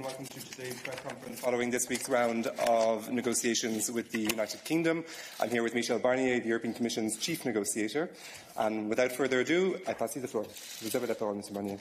and welcome to today's press conference following this week's round of negotiations with the United Kingdom. I'm here with Michel Barnier, the European Commission's chief negotiator. And without further ado, I pass you the floor. Vous avez la parole, Mr. Barnier.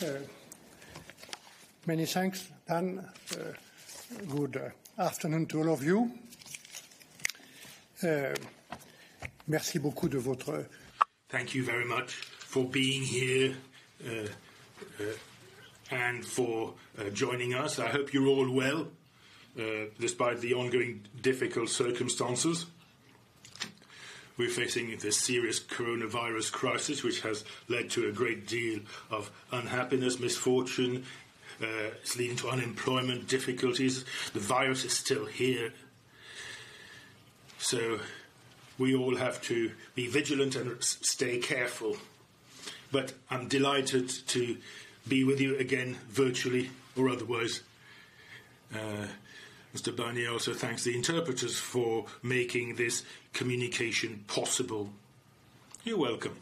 Uh, many thanks, Dan. Uh, good afternoon to all of you. Uh, merci beaucoup de votre. Thank you very much for being here uh, uh, and for uh, joining us. I hope you're all well, despite the ongoing difficult circumstances. We're facing this serious coronavirus crisis, which has led to a great deal of unhappiness, misfortune. Uh, it's leading to unemployment difficulties. The virus is still here. So we all have to be vigilant and stay careful. But I'm delighted to be with you again, virtually or otherwise. Uh, Mr. Barnier also thanks the interpreters for making this communication possible. You're welcome.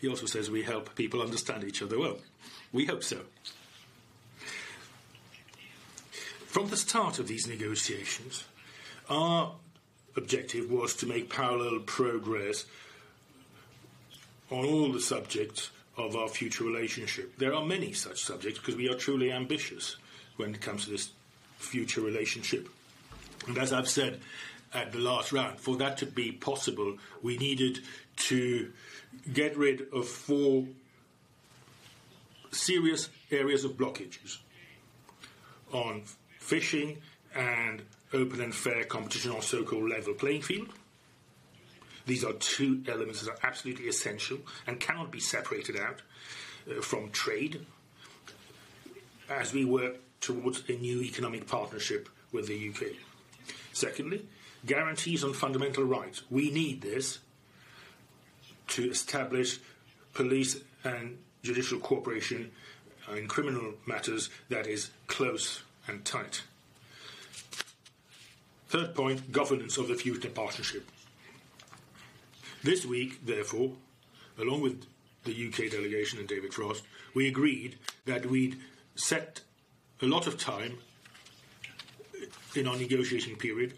He also says we help people understand each other well. We hope so. From the start of these negotiations, our objective was to make parallel progress on all the subjects of our future relationship. There are many such subjects because we are truly ambitious when it comes to this future relationship. And as I've said at the last round, for that to be possible, we needed to get rid of four serious areas of blockages on fishing and open and fair competition on so called level playing field these are two elements that are absolutely essential and cannot be separated out uh, from trade as we work towards a new economic partnership with the UK. Secondly, guarantees on fundamental rights. We need this to establish police and judicial cooperation in criminal matters that is close and tight. Third point governance of the future partnership. This week, therefore, along with the UK delegation and David Frost, we agreed that we'd set a lot of time in our negotiating period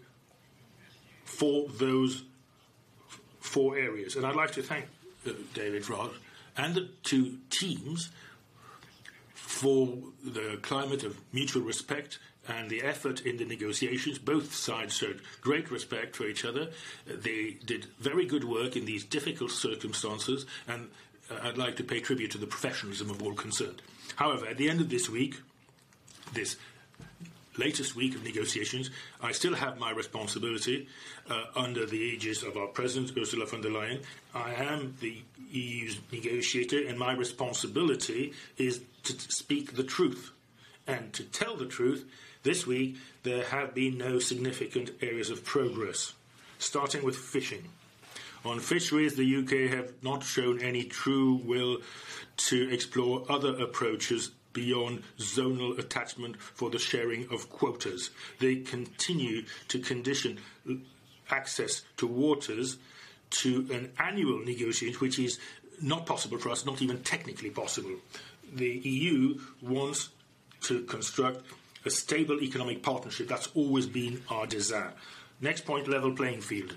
for those four areas. And I'd like to thank uh, David Frost and the two teams for the climate of mutual respect and the effort in the negotiations. Both sides showed great respect for each other. They did very good work in these difficult circumstances, and uh, I'd like to pay tribute to the professionalism of all concerned. However, at the end of this week, this latest week of negotiations, I still have my responsibility uh, under the aegis of our President, Ursula von der Leyen. I am the EU's negotiator, and my responsibility is to speak the truth and to tell the truth this week, there have been no significant areas of progress, starting with fishing. On fisheries, the UK have not shown any true will to explore other approaches beyond zonal attachment for the sharing of quotas. They continue to condition access to waters to an annual negotiation, which is not possible for us, not even technically possible. The EU wants to construct a stable economic partnership. That's always been our desire. Next point level playing field.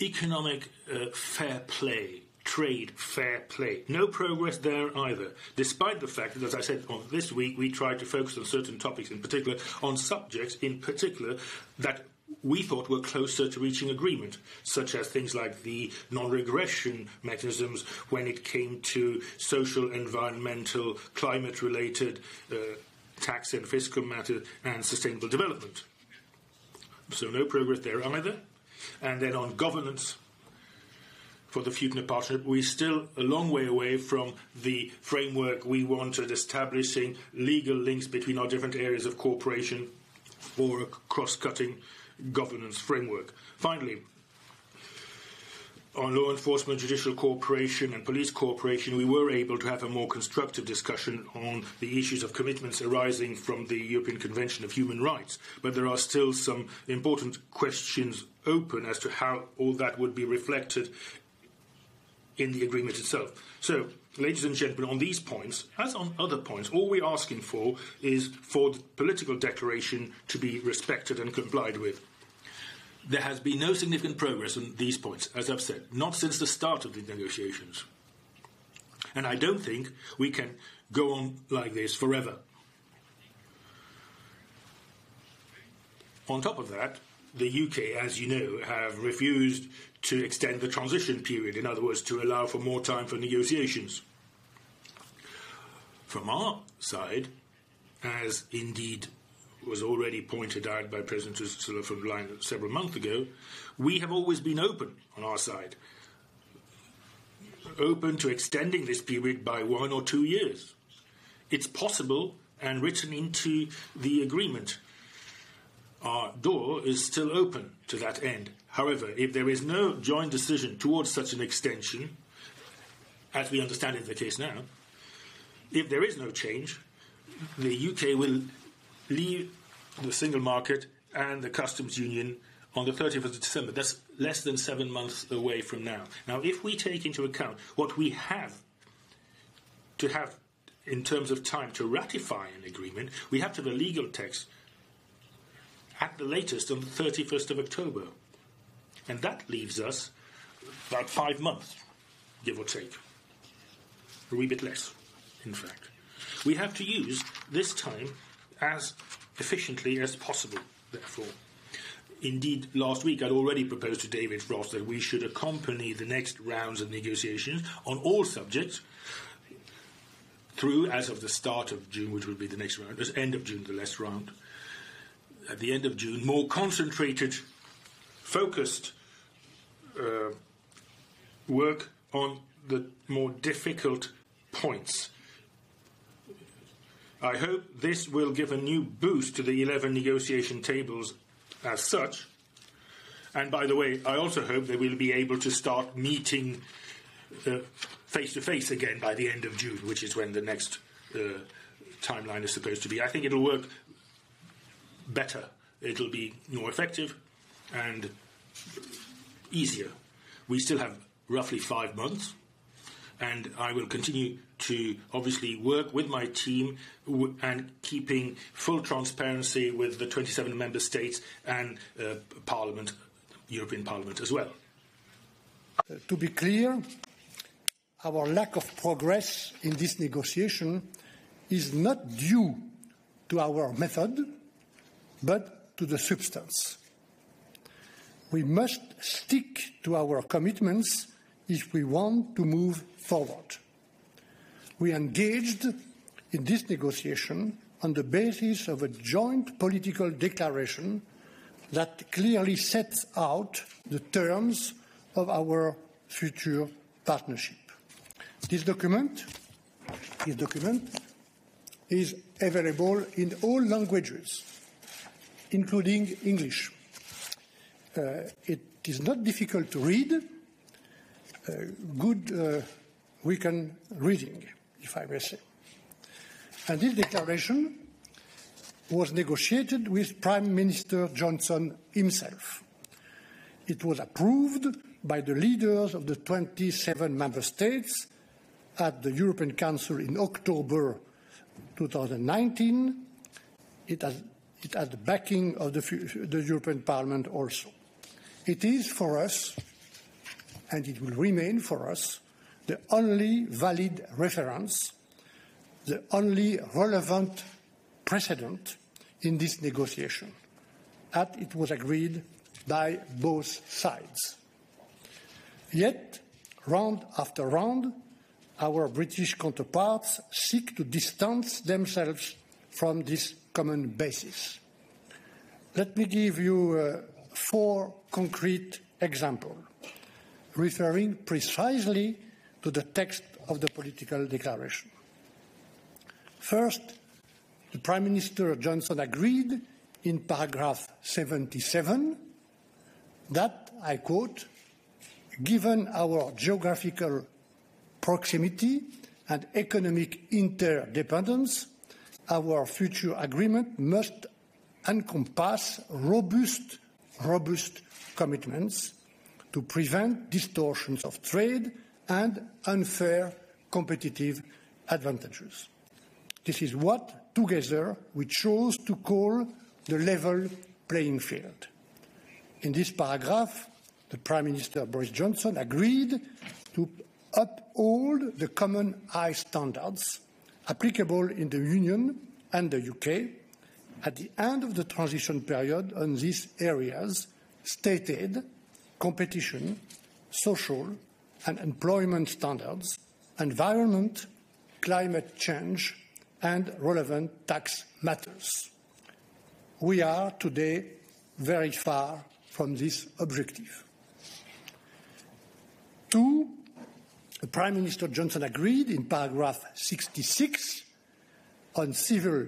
Economic uh, fair play, trade fair play. No progress there either, despite the fact that, as I said, on this week we tried to focus on certain topics, in particular on subjects in particular that we thought were closer to reaching agreement, such as things like the non regression mechanisms when it came to social, environmental, climate related uh, tax and fiscal matters and sustainable development. So, no progress there either. And then on governance for the future partnership, we're still a long way away from the framework we wanted, establishing legal links between our different areas of cooperation for a cross cutting governance framework. Finally, on law enforcement, judicial cooperation, and police cooperation, we were able to have a more constructive discussion on the issues of commitments arising from the European Convention of Human Rights. But there are still some important questions open as to how all that would be reflected in the agreement itself. So, ladies and gentlemen, on these points, as on other points, all we're asking for is for the political declaration to be respected and complied with. There has been no significant progress on these points, as I've said, not since the start of the negotiations. And I don't think we can go on like this forever. On top of that, the UK, as you know, have refused to extend the transition period, in other words, to allow for more time for negotiations. From our side, as indeed was already pointed out by President Ursula von der Leyen several months ago, we have always been open on our side, open to extending this period by one or two years. It's possible and written into the agreement. Our door is still open to that end. However, if there is no joint decision towards such an extension, as we understand it the case now, if there is no change, the UK will leave the single market and the customs union on the 30th of December. That's less than seven months away from now. Now, if we take into account what we have to have in terms of time to ratify an agreement, we have to have a legal text at the latest on the 31st of October. And that leaves us about five months, give or take. A wee bit less, in fact. We have to use this time as efficiently as possible, therefore. Indeed, last week I'd already proposed to David Frost that we should accompany the next rounds of negotiations on all subjects through as of the start of June, which would be the next round, as end of June, the last round. At the end of June, more concentrated, focused uh, work on the more difficult points I hope this will give a new boost to the 11 negotiation tables as such. And by the way, I also hope they will be able to start meeting face to face again by the end of June, which is when the next uh, timeline is supposed to be. I think it'll work better, it'll be more effective and easier. We still have roughly five months, and I will continue to obviously work with my team and keeping full transparency with the 27 member states and uh, Parliament, European Parliament as well. To be clear, our lack of progress in this negotiation is not due to our method, but to the substance. We must stick to our commitments if we want to move forward we engaged in this negotiation on the basis of a joint political declaration that clearly sets out the terms of our future partnership. This document, this document is available in all languages, including English. Uh, it is not difficult to read, uh, good uh, weekend reading if I may say. And this declaration was negotiated with Prime Minister Johnson himself. It was approved by the leaders of the 27 member states at the European Council in October 2019. It has, it has the backing of the, the European Parliament also. It is for us, and it will remain for us, the only valid reference, the only relevant precedent in this negotiation, as it was agreed by both sides. Yet, round after round, our British counterparts seek to distance themselves from this common basis. Let me give you uh, four concrete examples, referring precisely to the text of the political declaration. First, the Prime Minister Johnson agreed in paragraph 77 that, I quote, given our geographical proximity and economic interdependence, our future agreement must encompass robust, robust commitments to prevent distortions of trade and unfair competitive advantages. This is what, together, we chose to call the level playing field. In this paragraph, the Prime Minister Boris Johnson agreed to uphold the common high standards applicable in the Union and the UK at the end of the transition period on these areas stated competition, social and employment standards, environment, climate change, and relevant tax matters. We are today very far from this objective. Two, Prime Minister Johnson agreed in paragraph 66 on civil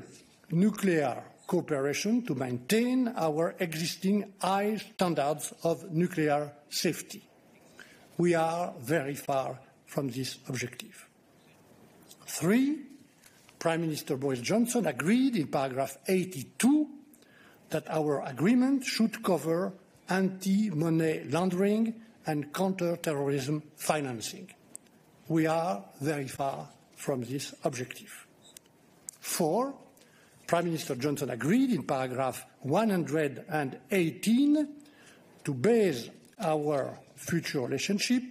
nuclear cooperation to maintain our existing high standards of nuclear safety. We are very far from this objective. Three, Prime Minister Boris Johnson agreed in paragraph 82 that our agreement should cover anti money laundering and counter terrorism financing. We are very far from this objective. Four, Prime Minister Johnson agreed in paragraph 118 to base our future relationship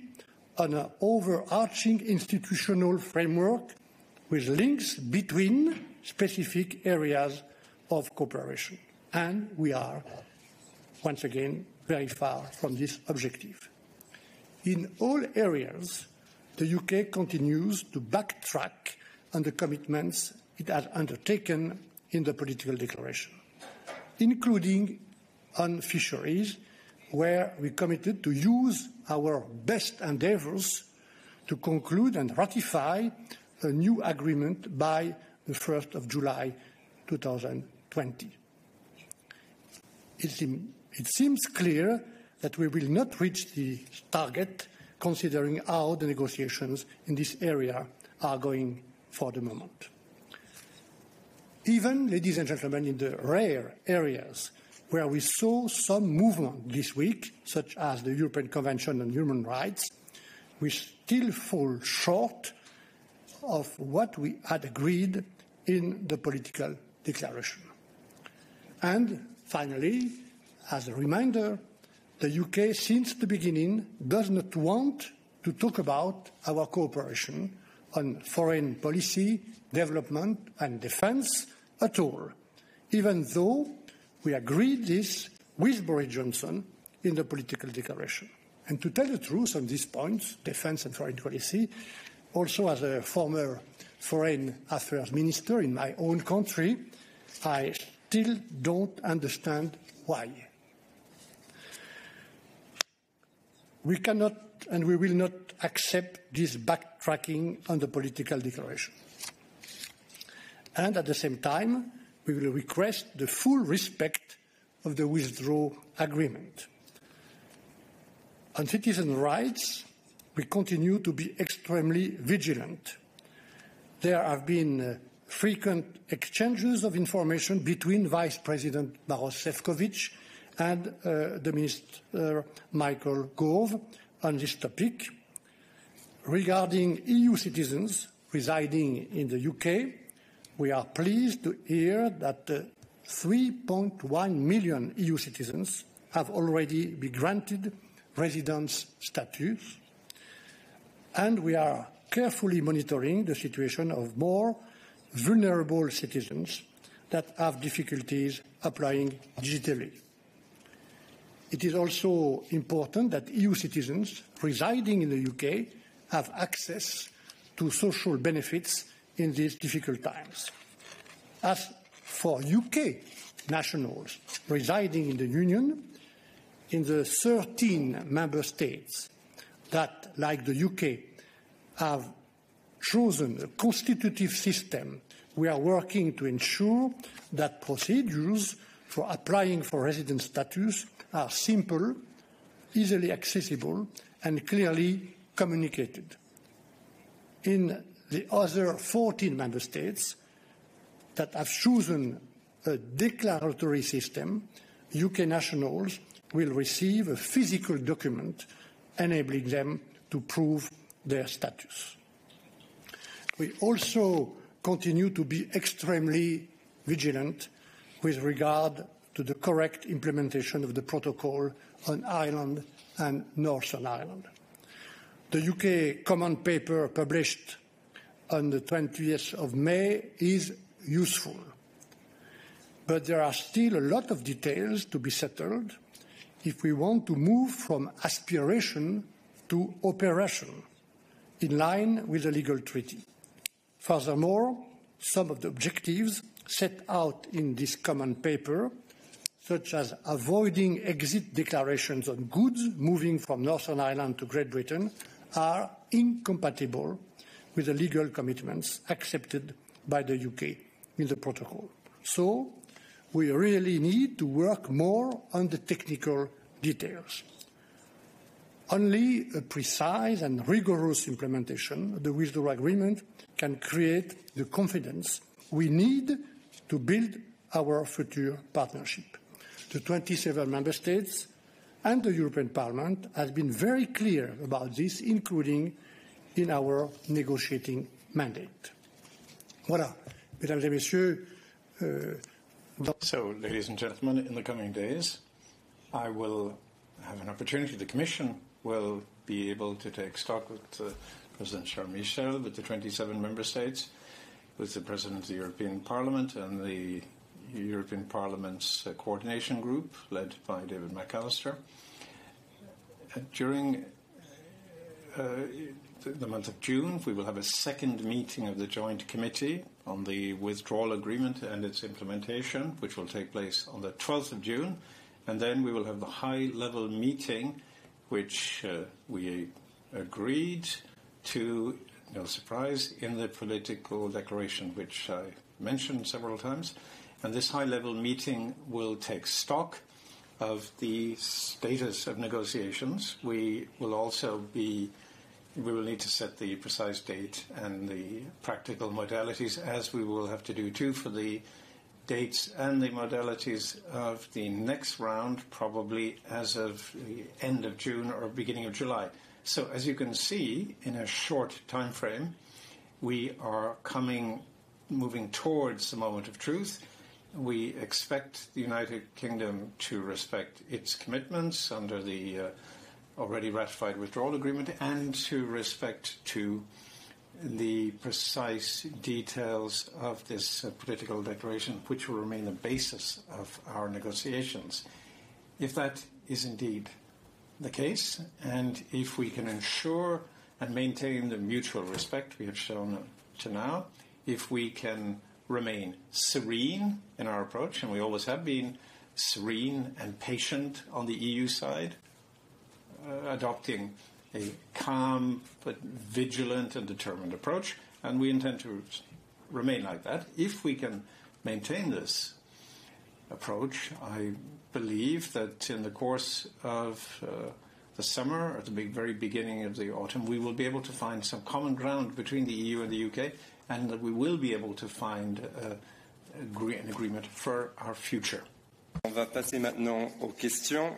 on an overarching institutional framework with links between specific areas of cooperation. And we are, once again, very far from this objective. In all areas, the UK continues to backtrack on the commitments it has undertaken in the political declaration, including on fisheries, where we committed to use our best endeavours to conclude and ratify a new agreement by the 1st of July 2020. It, seem, it seems clear that we will not reach the target considering how the negotiations in this area are going for the moment. Even, ladies and gentlemen, in the rare areas where we saw some movement this week, such as the European Convention on Human Rights, we still fall short of what we had agreed in the political declaration. And finally, as a reminder, the UK, since the beginning, does not want to talk about our cooperation on foreign policy, development and defence at all, even though we agreed this with Boris Johnson in the political declaration. And to tell the truth on these points, defence and foreign policy, also as a former foreign affairs minister in my own country, I still don't understand why. We cannot and we will not accept this backtracking on the political declaration. And at the same time, we will request the full respect of the withdrawal agreement. On citizen rights, we continue to be extremely vigilant. There have been uh, frequent exchanges of information between Vice President Maros Sefcovic and uh, the Minister Michael Gove on this topic. Regarding EU citizens residing in the UK, we are pleased to hear that uh, 3.1 million EU citizens have already been granted residence status, and we are carefully monitoring the situation of more vulnerable citizens that have difficulties applying digitally. It is also important that EU citizens residing in the UK have access to social benefits in these difficult times. As for UK nationals residing in the Union, in the 13 member states that, like the UK, have chosen a constitutive system, we are working to ensure that procedures for applying for residence status are simple, easily accessible, and clearly communicated. In the other 14 member states that have chosen a declaratory system, UK nationals will receive a physical document enabling them to prove their status. We also continue to be extremely vigilant with regard to the correct implementation of the protocol on Ireland and Northern Ireland. The UK Command Paper published on the 20th of May is useful, but there are still a lot of details to be settled if we want to move from aspiration to operation in line with the legal treaty. Furthermore, some of the objectives set out in this command paper, such as avoiding exit declarations on goods moving from Northern Ireland to Great Britain, are incompatible with the legal commitments accepted by the UK in the protocol. So, we really need to work more on the technical details. Only a precise and rigorous implementation of the withdrawal agreement can create the confidence we need to build our future partnership. The 27 member states and the European Parliament have been very clear about this, including in our negotiating mandate. Voilà, mesdames et messieurs. Euh, so, ladies and gentlemen, in the coming days, I will have an opportunity. The Commission will be able to take stock with uh, President Charles Michel, with the 27 member states, with the President of the European Parliament and the European Parliament's uh, coordination group led by David McAllister. Uh, during uh, the month of June, we will have a second meeting of the Joint Committee on the Withdrawal Agreement and its implementation, which will take place on the 12th of June. And then we will have the high level meeting, which uh, we agreed to, no surprise, in the political declaration, which I mentioned several times. And this high level meeting will take stock of the status of negotiations. We will also be we will need to set the precise date and the practical modalities, as we will have to do too for the dates and the modalities of the next round, probably as of the end of June or beginning of July. So, as you can see, in a short time frame, we are coming, moving towards the moment of truth. We expect the United Kingdom to respect its commitments under the uh, already ratified withdrawal agreement and to respect to the precise details of this uh, political declaration, which will remain the basis of our negotiations. If that is indeed the case, and if we can ensure and maintain the mutual respect we have shown to now, if we can remain serene in our approach, and we always have been serene and patient on the EU side, adopting a calm but vigilant and determined approach, and we intend to remain like that. If we can maintain this approach, I believe that in the course of uh, the summer, at the big, very beginning of the autumn, we will be able to find some common ground between the EU and the UK, and that we will be able to find uh, an agreement for our future. On va passer maintenant aux questions.